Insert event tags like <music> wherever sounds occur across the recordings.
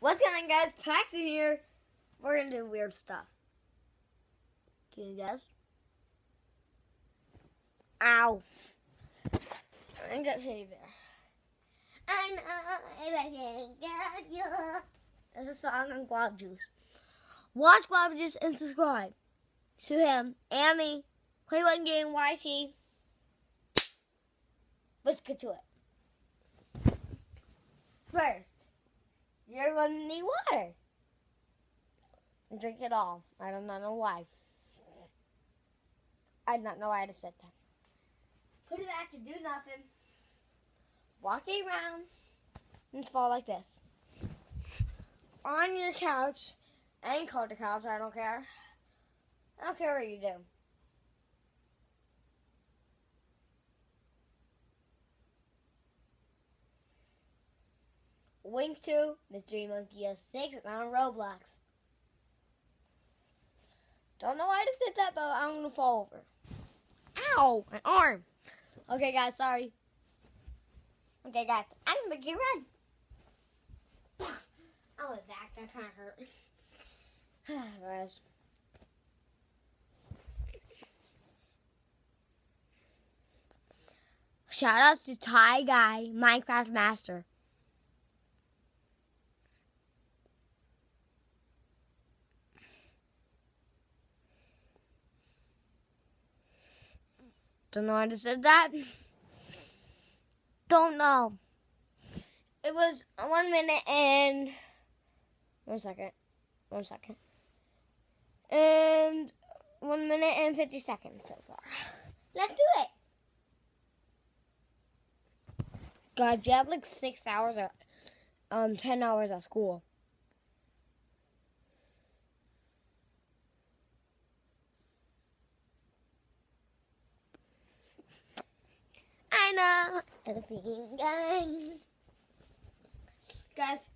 What's going on, guys? Paxton here. We're gonna do weird stuff. Can you guess? Ow! I got hit there. I know I can get you. That's a song on Guava Juice. Watch Guava Juice and subscribe to him and me. Play one game, YT. Let's get to it. First, you're going to need water. And drink it all. I do not know why. I do not know why I just said that. Put it back to do nothing. Walk around and fall like this. On your couch, any color couch, I don't care. I don't care what you do. Wink 2, Mystery Monkey 06 on Roblox. Don't know why I just did that, but I'm gonna fall over. Ow! My arm! Okay, guys, sorry. Okay, guys, I'm gonna make you run. <sighs> Was back, that kinda hurt. <sighs> guys. Shout out to Ty Guy, Minecraft Master. Don't know how to say that. Don't know. It was one minute and one second. One second. And one minute and fifty seconds so far. Let's do it. God, you have like six hours or um ten hours at school. Know. Elephant gang. Guys,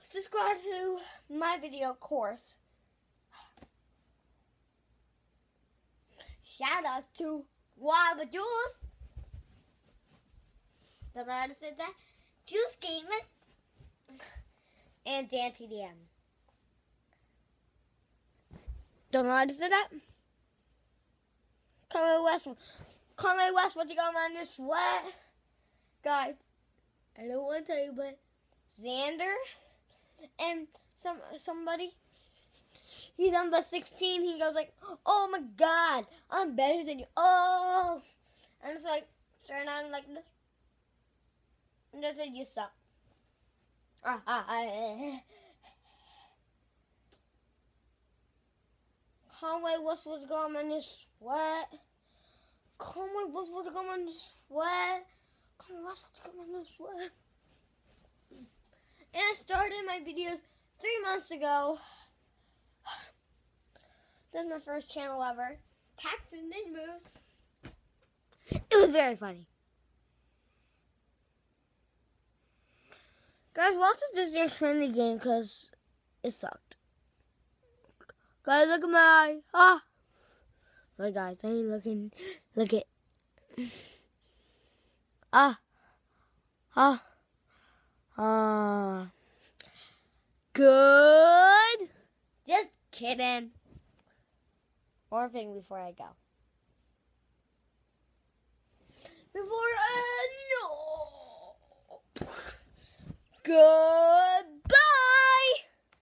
subscribe to my video course. Shout outs to Guava Juice. Don't know how to say that. Juice Gaming. And Dan TDM. Don't know how to say that. Come West. Conway West, what you got on this sweat? Guys, I don't want to tell you, but Xander and some somebody, he's on the 16. He goes like, "Oh my God, I'm better than you." Oh, and it's like at him like this, and just said, "You suck." Ah, ah, ah. Conway West was going on your sweat. Conway was come on the sweat. Conway was come on the sweat. And I started my videos three months ago. That's my first channel ever. Tax and Ninja Moves. It was very funny. Guys, watch this Disney the game because it sucked. Guys, look at my ah. My guys, I ain't looking. Look at. <laughs> Ah. Ah. Ah. Good. Just kidding. One thing before I go. Before I no. Good.